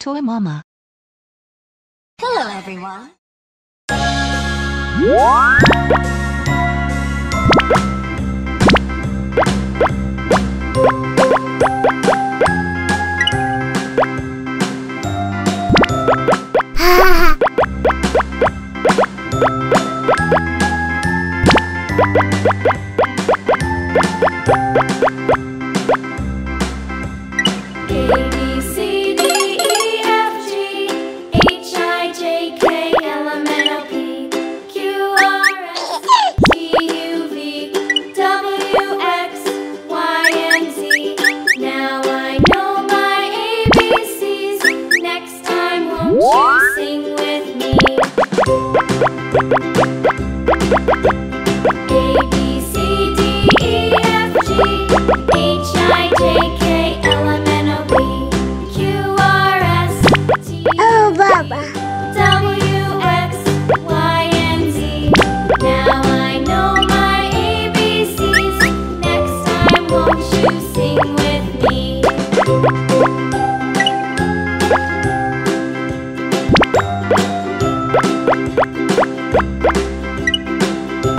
Toy Mama. Hello, everyone.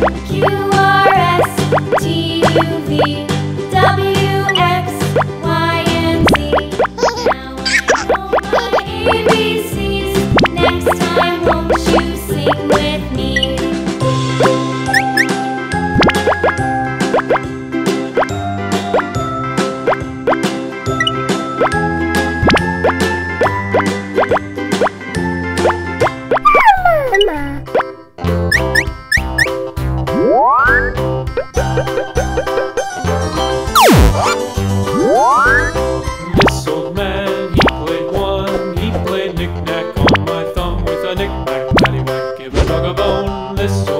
Q R S T U V W X Y and Z. Now know ABCs. Next time, won't you sing with me? dog a bone, list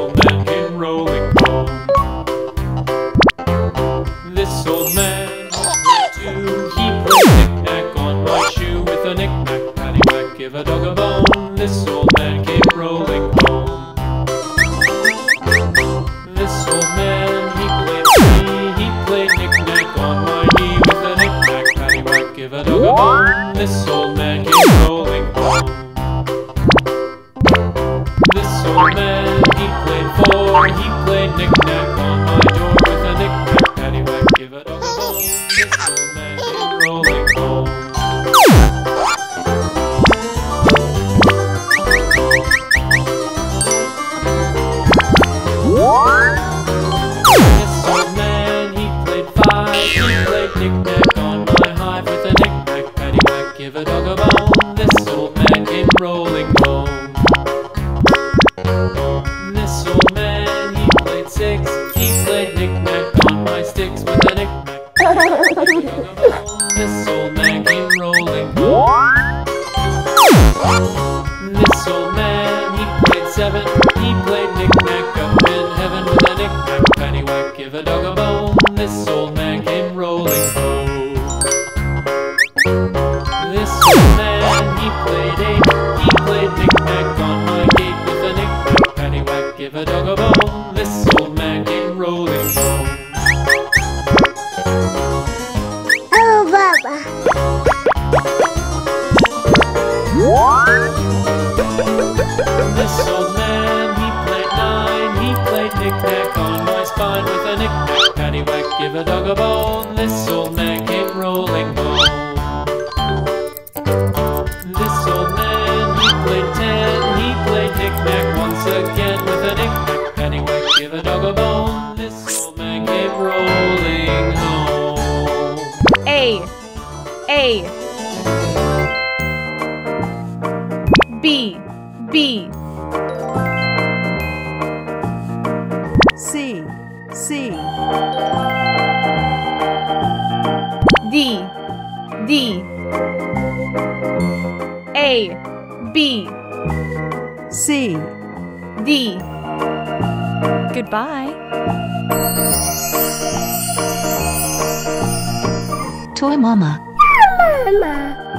man, he played four, he played knick-knack on my door with a knick-knack, paddywhack, give it all a bone, this old man is rolling home. This old man, he played five, he played knick-knack Missile Man, he played seven. this old man, he played nine. He played knick-knack on my spine with a knick paddywhack, give a dog a bone. This old man came rolling home. This old man, he played ten. He played knick-knack once again with a knick paddywhack, give a dog a bone. This old man came rolling home. A. A. A B C D Goodbye. Toy Mama. Mama.